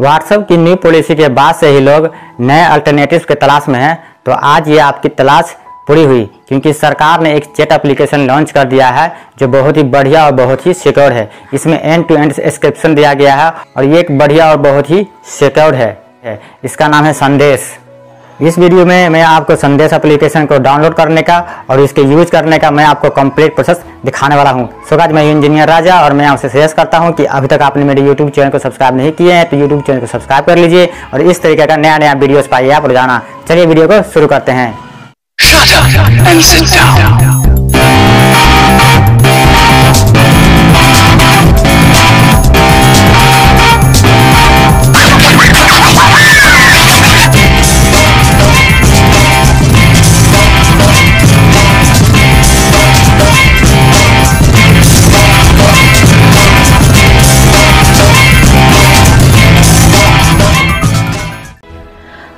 WhatsApp की new policy के बाद से ही लोग नए अल्टरनेटिव के तलाश में हैं। तो आज ये आपकी तलाश पूरी हुई, क्योंकि सरकार ने एक चैट एप्लीकेशन लॉन्च कर दिया है, जो बहुत ही बढ़िया और बहुत ही सिक्योर है। इसमें एंड टू एंड स्क्रिप्शन दिया गया है, और ये एक बढ़िया और बहुत ही सिक्योर है। इसका नाम है संदेश। इस वीडियो में मैं आपको संदेश एप्लीकेशन को डाउनलोड करने का और इसके यूज़ करने का मैं आपको कंप्लीट प्रोसेस दिखाने वाला हूँ। सो मैं इंजीनियर राजा और मैं आपसे सजेस्ट करता हूँ कि अभी तक आपने मेरे यूट्यूब चैनल को सब्सक्राइब नहीं किए हैं तो यूट्यूब चैनल को सब्सक्राइब कर लीजिए और इस तरीके का नया नया वीडियोस पाइए आप रोज़ाना। चलिए वीडियो को शुरू करते हैं।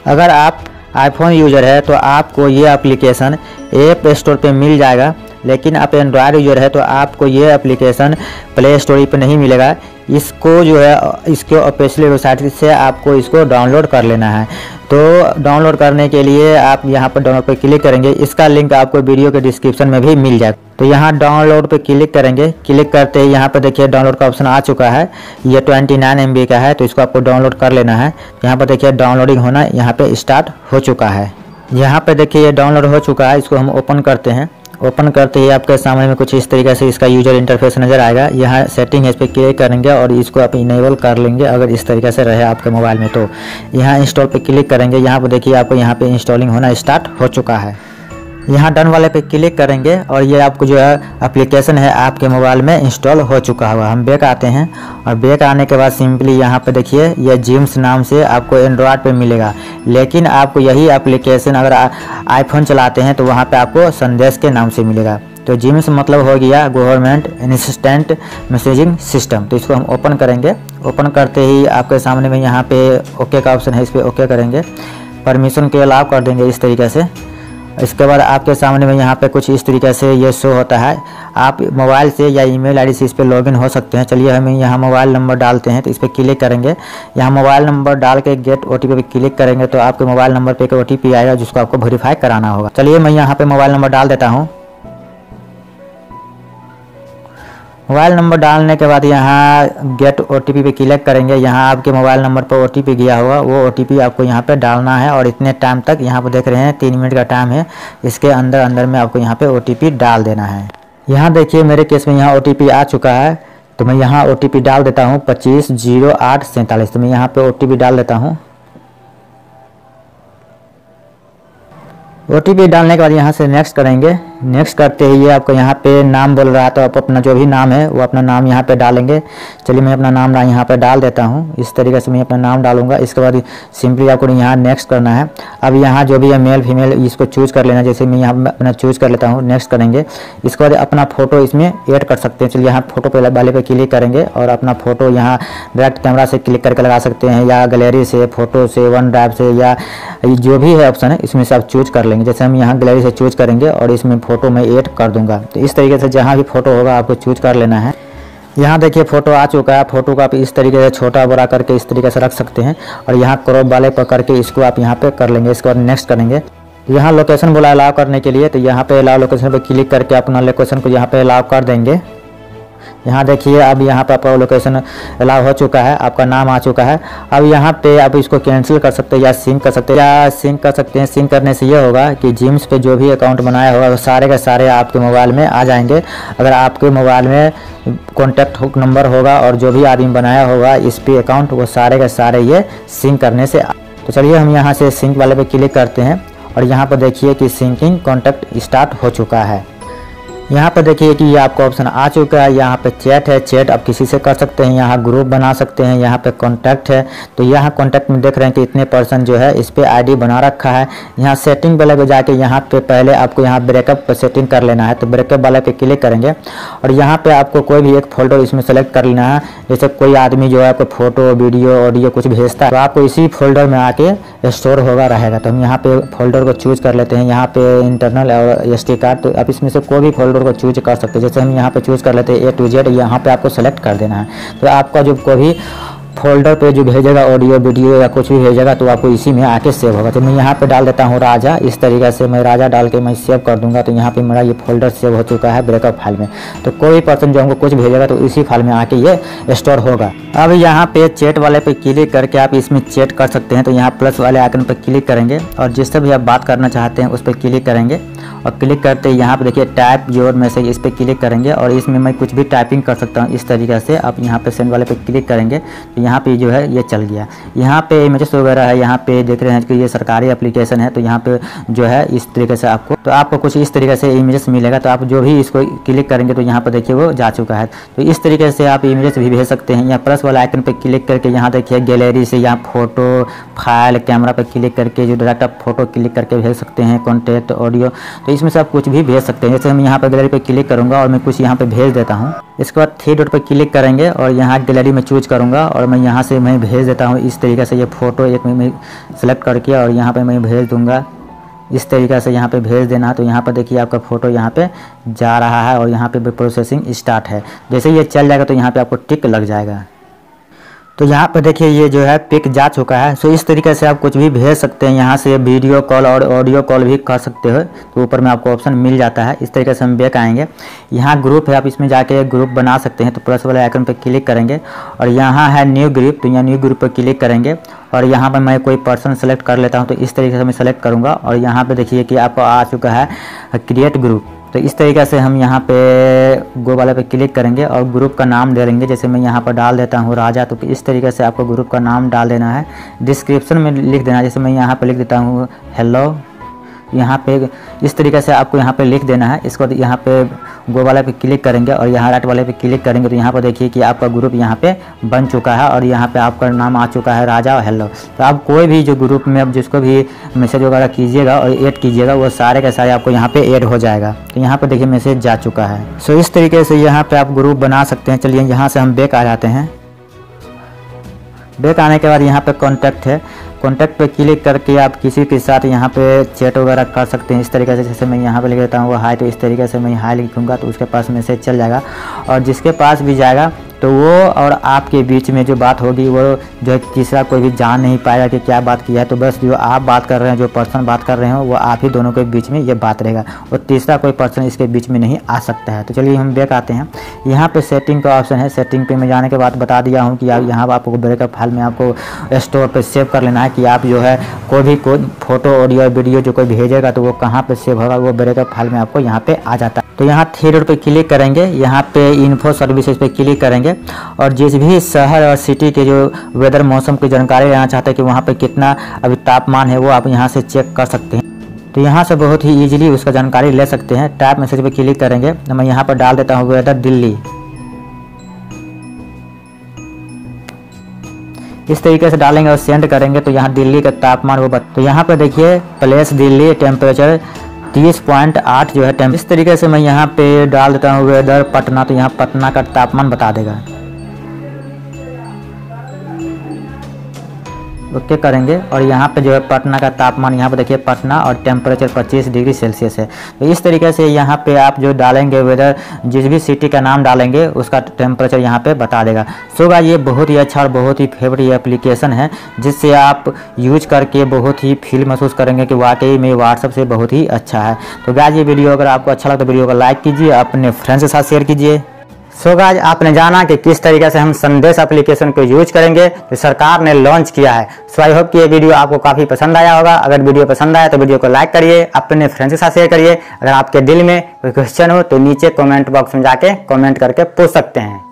अगर आप आईफोन यूज़र है तो आपको ये एप्लीकेशन ऐप स्टोर पे मिल जाएगा। लेकिन आप एंड्रॉयड यूज़र है तो आपको ये एप्लीकेशन प्ले स्टोर पर नहीं मिलेगा। इसको जो है, इसके ऑफिशियल वेबसाइट से आपको इसको डाउनलोड कर लेना है। तो डाउनलोड करने के लिए आप यहाँ पर डाउनलोड पर क्लिक करेंगे। इसका लिंक आपको वीडियो के डिस्क्रिप्शन में भी मिल जाएगा तो यहाँ डाउनलोड पर क्लिक करेंगे। क्लिक करते ही यहाँ पर देखिए डाउनलोड का ऑप्शन आ चुका है। ये ट्वेंटी नाइन एम का है तो इसको आपको डाउनलोड कर लेना है। यहाँ पर देखिए डाउनलोडिंग होना यहाँ पर स्टार्ट हो चुका है। यहाँ पर देखिए, ये डाउनलोड हो चुका है। इसको हम ओपन करते हैं। ओपन करते ही आपके सामने में कुछ इस तरीके से इसका यूज़र इंटरफेस नज़र आएगा। यहाँ सेटिंग है इस पर क्लिक करेंगे और इसको आप इनेबल कर लेंगे अगर इस तरीके से रहे आपके मोबाइल में तो। यहाँ इंस्टॉल पर क्लिक करेंगे। यहाँ पर देखिए आपको यहाँ पर इंस्टॉलिंग होना स्टार्ट हो चुका है। यहाँ डन वाले पे क्लिक करेंगे और ये आपको जो है एप्लीकेशन है आपके मोबाइल में इंस्टॉल हो चुका होगा। हम बैक आते हैं और बैक आने के बाद सिंपली यहाँ पे देखिए, ये जिम्स नाम से आपको एंड्रॉयड पे मिलेगा। लेकिन आपको यही एप्लीकेशन अगर आईफोन चलाते हैं तो वहाँ पे आपको संदेश के नाम से मिलेगा। तो जिम्स मतलब हो गया गवर्नमेंट इंसिस्टेंट मैसेजिंग सिस्टम तो इसको हम ओपन करेंगे। ओपन करते ही आपके सामने में यहाँ पे ओके का ऑप्शन है, इस पर ओके करेंगे। परमिशन के अलाव कर देंगे इस तरीके से। इसके बाद आपके सामने में यहाँ पे कुछ इस तरीके से ये शो होता है। आप मोबाइल से या ईमेल आईडी से इस पर लॉगिन हो सकते हैं। चलिए हम यहाँ मोबाइल नंबर डालते हैं तो इस पर क्लिक करेंगे। यहाँ मोबाइल नंबर डाल के गेट ओ टी पे क्लिक करेंगे तो आपके मोबाइल नंबर पर एक ओटीपी आएगा, जिसको आपको वेरीफाई कराना होगा। चलिए मैं यहाँ पर मोबाइल नंबर डाल देता हूँ। मोबाइल नंबर डालने के बाद यहाँ गेट ओ टी पे क्लिक करेंगे। यहाँ आपके मोबाइल नंबर पर ओ टी गया होगा। वो ओ टी आपको यहाँ पे डालना है और इतने टाइम तक यहाँ पर देख रहे हैं, तीन मिनट का टाइम है। इसके अंदर अंदर में आपको यहाँ पे ओटीपी डाल देना है। यहाँ देखिए मेरे केस में यहाँ ओ आ चुका है। तो मैं यहाँ ओ डाल देता हूँ पच्चीस, ज़ीरो, आठ, सैंतालीस। तो मैं यहाँ पर ओ डाल देता हूँ। ओ डालने के बाद यहाँ से नेक्स्ट करेंगे। नेक्स्ट करते ही, ये आपको यहाँ पे नाम बोल रहा है तो आप अपना जो भी नाम है, वो अपना नाम यहाँ पे डालेंगे। चलिए मैं अपना नाम यहाँ पे डाल देता हूँ। इस तरीके से मैं अपना नाम डालूँगा। इसके बाद सिंपली आपको यहाँ नेक्स्ट करना है। अब यहाँ जो भी है मेल फीमेल इसको चूज़ कर लेना। जैसे मैं यहाँ अपना चूज़ कर लेता हूँ नेक्स्ट करेंगे। इसके बाद अपना फ़ोटो इसमें एड कर सकते हैं। चलिए यहाँ फ़ोटो पे वाले पे क्लिक करेंगे और अपना फ़ोटो यहाँ डायरेक्ट कैमरा से क्लिक करके लगा सकते हैं, या गैलरी से फ़ोटो से वन ड्राइव से, या जो भी है ऑप्शन है, इसमें से आप चूज़ कर लेंगे। जैसे हम यहाँ गैलरी से चूज़ करेंगे और इसमें फ़ोटो में ऐड कर दूँगा। तो इस तरीके से जहाँ भी फ़ोटो होगा, आपको चूज़ कर लेना है। यहाँ देखिए फ़ोटो आ चुका है। फ़ोटो को आप इस तरीके से छोटा बड़ा करके इस तरीके से रख सकते हैं। और यहाँ क्रॉप वाले पर करके इसको आप यहाँ पे कर लेंगे। इसके बाद नेक्स्ट करेंगे। यहाँ लोकेशन बोला अलाव करने के लिए तो यहाँ पे अलाव लोकेशन पे क्लिक करके अपना लोकेशन को यहाँ पे अलाव कर देंगे। यहाँ देखिए, अब यहाँ पर आपका लोकेशन अलाव हो चुका है, आपका नाम आ चुका है। अब यहाँ पे आप इसको कैंसिल कर सकते हैं या सिंक कर सकते हैं। या सिंक कर सकते हैं सिंक करने से ये होगा कि जिम्स पे जो भी अकाउंट बनाया होगा, वो सारे के सारे आपके मोबाइल में आ जाएँगे। अगर आपके मोबाइल में कॉन्टैक्ट नंबर होगा और जो भी आदमी बनाया होगा, इस पे अकाउंट वो सारे के सारे ये सिंक करने से तो चलिए, हम यहाँ से सिंक वाले पे क्लिक करते हैं। और यहाँ पर देखिए कि सिंकिंग कॉन्टैक्ट स्टार्ट हो चुका है। यहाँ पर देखिए कि ये आपको ऑप्शन आ चुका है। यहाँ पे चैट है। चैट आप किसी से कर सकते हैं। यहाँ ग्रुप बना सकते हैं। यहाँ पे कॉन्टैक्ट है। तो यहाँ कॉन्टैक्ट में देख रहे हैं कि इतने पर्सन जो है इस पर आईडी बना रखा है। यहाँ सेटिंग वाले पे जाके यहाँ पे पहले आपको यहाँ ब्रेकअप पर सेटिंग कर लेना है। तो ब्रेकअप वाले पे क्लिक करेंगे। और यहाँ पे आपको कोई भी एक फोल्डर इसमें सेलेक्ट कर लेना है। जैसे कोई आदमी जो है आपको फ़ोटो वीडियो ऑडियो कुछ भेजता है तो आपको इसी फोल्डर में आके स्टोर होगा, रहेगा। तो हम यहाँ पे फोल्डर को चूज़ कर लेते हैं। यहाँ पे इंटरनल और एस कार्ड तो आप इसमें से कोई भी फोल्डर को चूज़ कर सकते हैं। जैसे हम यहाँ पे चूज़ कर लेते हैं ए टू जेड यहाँ पे आपको सेलेक्ट कर देना है। तो आपका जो कोई फोल्डर पे जो भेजेगा ऑडियो वीडियो या कुछ भी भेजेगा तो आपको इसी में आके सेव होगा। तो मैं यहाँ पे डाल देता हूँ राजा। इस तरीके से मैं राजा डाल के मैं सेव कर दूँगा। तो यहाँ पे मेरा ये फोल्डर सेव हो चुका है ब्रेकअप फ़ाइल में। तो कोई पर्सन जो हमको कुछ भेजेगा तो इसी फ़ाइल में आके ये स्टोर होगा। अब यहाँ पे चैट वाले पे क्लिक करके आप इसमें चैट कर सकते हैं। तो यहाँ प्लस वाले आइकन पर क्लिक करेंगे। और जिससे भी आप बात करना चाहते हैं, उस पर क्लिक करेंगे। और क्लिक करते ही यहाँ पर देखिए टाइप योर मैसेज इस पर क्लिक करेंगे और इसमें मैं कुछ भी टाइपिंग कर सकता हूँ इस तरीके से। आप यहाँ पे सेंड वाले पे क्लिक करेंगे तो यहाँ पे जो है ये चल गया। यहाँ पे इमेजेस वगैरह है, यहाँ पे देख रहे हैं कि ये सरकारी एप्लीकेशन है तो यहाँ पे जो है इस तरीके से आपको तो आपको कुछ इस तरीके से इमेजेस मिलेगा। तो आप जो भी इसको क्लिक करेंगे तो यहाँ पर देखिए वो जा चुका है। तो इस तरीके से आप इमेजेस भी भेज सकते हैं। या प्लस वाला आइकन पर क्लिक करके यहाँ देखिए गैलरी से यहाँ फ़ोटो फ़ाइल कैमरा पर क्लिक करके जो डायरेक्ट आप फ़ोटो क्लिक करके भेज सकते हैं कॉन्टेक्ट ऑडियो तो इसमें से आप कुछ भी भेज सकते हैं। जैसे मैं यहाँ पर गैलरी पर क्लिक करूँगा और मैं कुछ यहाँ पर भेज देता हूँ। इसके बाद थ्री डॉट पर क्लिक करेंगे और यहाँ गैलरी में चूज़ करूँगा और मैं यहाँ से मैं भेज देता हूँ। इस तरीके से ये फ़ोटो एक मैं सेलेक्ट करके और यहाँ पर मैं भेज दूँगा। इस तरीके से यहाँ पे भेज देना तो यहाँ पर देखिए आपका फ़ोटो यहाँ पे जा रहा है और यहाँ पे प्रोसेसिंग स्टार्ट है। जैसे ये चल जाएगा तो यहाँ पे आपको टिक लग जाएगा। तो यहाँ पर देखिए ये जो है पिक जा चुका है। सो इस तरीके से आप कुछ भी भेज सकते हैं। यहाँ से वीडियो कॉल और ऑडियो कॉल भी कर सकते हो। तो ऊपर में आपको ऑप्शन मिल जाता है। इस तरीके से हम बैक आएँगे। यहाँ ग्रुप है, आप इसमें जाके ग्रुप बना सकते हैं। तो प्लस वाले आइकन पर क्लिक करेंगे। और यहाँ है न्यू ग्रुप तो यहाँ न्यू ग्रुप पर क्लिक करेंगे। और यहाँ पर मैं कोई पर्सन सेलेक्ट कर लेता हूँ तो इस तरीके से मैं सेलेक्ट करूँगा। और यहाँ पर देखिए कि आपको आ चुका है क्रिएट ग्रुप तो इस तरीके से हम यहाँ पे गो वाले पे क्लिक करेंगे और ग्रुप का नाम दे देंगे। जैसे मैं यहाँ पर डाल देता हूँ राजा तो इस तरीके से आपको ग्रुप का नाम डाल देना है। डिस्क्रिप्शन में लिख देना जैसे मैं यहाँ पर लिख देता हूँ हेलो यहाँ पे इस तरीके से आपको यहाँ पे लिख देना है इसको यहाँ पे गो वाले पे क्लिक करेंगे और यहाँ राइट वाले पे क्लिक करेंगे तो यहाँ पर देखिए कि आपका ग्रुप यहाँ पे बन चुका है और यहाँ पे आपका नाम आ चुका है राजा और हेलो तो आप कोई भी जो ग्रुप में अब जिसको भी मैसेज वगैरह कीजिएगा और ऐड कीजिएगा वो सारे के सारे आपको यहाँ पे ऐड हो जाएगा तो यहाँ पर देखिए मैसेज जा चुका है सो इस तरीके से यहाँ पे आप ग्रुप बना सकते हैं चलिए यहाँ से हम बैक आ जाते हैं बैक आने के बाद यहाँ पे कॉन्टैक्ट है कॉन्टैक्ट पे क्लिक करके आप किसी के साथ यहाँ पे चैट वगैरह कर सकते हैं। इस तरीके से जैसे मैं यहाँ पे लिख देता हूँ, वो हाई तो इस तरीके से मैं हाई लिखूँगा तो उसके पास मैसेज चल जाएगा। और जिसके पास भी जाएगा तो वो और आपके बीच में जो बात होगी, वो जो है तीसरा कोई भी जान नहीं पाएगा कि क्या बात किया है तो बस जो आप बात कर रहे हैं, जो पर्सन बात कर रहे हो, वो आप ही दोनों के बीच में ये बात रहेगा और तीसरा कोई पर्सन इसके बीच में नहीं आ सकता है। तो चलिए हम बैक आते हैं। यहाँ पे सेटिंग का ऑप्शन है। सेटिंग पे मैं जाने के बाद बता दिया हूँ कि आप यहाँ आपको ब्रेकअप फ़ाइल में आपको स्टोर पर सेव कर लेना है कि आप जो है कोई भी कोई फ़ोटो ऑडियो वीडियो जो कोई भेजेगा तो वो कहाँ पर सेव होगा, वो ब्रेकअप फ़ाइल में आपको यहाँ पे आ जाता है। तो यहाँ थ्री डॉट पे क्लिक करेंगे। यहाँ पे इन्फो सर्विसेज़ पे क्लिक करेंगे। और जिस भी शहर और सिटी के जो वेदर मौसम की जानकारी लेना चाहते हैं कि वहाँ पे कितना अभी तापमान है, वो आप यहाँ से चेक कर सकते हैं। तो यहाँ से बहुत ही इजीली उसका जानकारी ले सकते हैं। टाइप मैसेज पे क्लिक करेंगे। तो मैं यहाँ पर डाल देता हूँ वेदर दिल्ली। इस तरीके से डालेंगे और सेंड करेंगे तो यहाँ दिल्ली का तापमान वो बत... तो यहाँ पर देखिए प्लेस दिल्ली टेम्परेचर तीस पॉइंट आठ जो है इस तरीके से मैं यहाँ पे डाल देता हूँ वेदर, पटना तो यहाँ पटना का तापमान बता देगा। ओके करेंगे और यहाँ पे जो है पटना का तापमान यहाँ पे देखिए पटना और टेम्परेचर 25 डिग्री सेल्सियस है। तो इस तरीके से यहाँ पे आप जो डालेंगे वेदर जिस भी सिटी का नाम डालेंगे, उसका टेम्परेचर यहाँ पे बता देगा। सो ये बहुत ही अच्छा और बहुत ही फेवरेट एप्लीकेशन है, जिससे आप यूज़ करके बहुत ही फील महसूस करेंगे कि वाकई में व्हाट्सअप से बहुत ही अच्छा है। तो गाइस ये वीडियो अगर आपको अच्छा लगता तो वीडियो को लाइक कीजिए, अपने फ्रेंड्स के साथ शेयर कीजिए। सो so गाइज़ आपने जाना कि किस तरीके से हम संदेश एप्लीकेशन को यूज़ करेंगे जो सरकार ने लॉन्च किया है। सो आई होप कि ये वीडियो आपको काफ़ी पसंद आया होगा। अगर वीडियो पसंद आया तो वीडियो को लाइक करिए, अपने फ्रेंड्स के साथ शेयर करिए। अगर आपके दिल में कोई क्वेश्चन हो तो नीचे कमेंट बॉक्स में जाके कमेंट करके पूछ सकते हैं।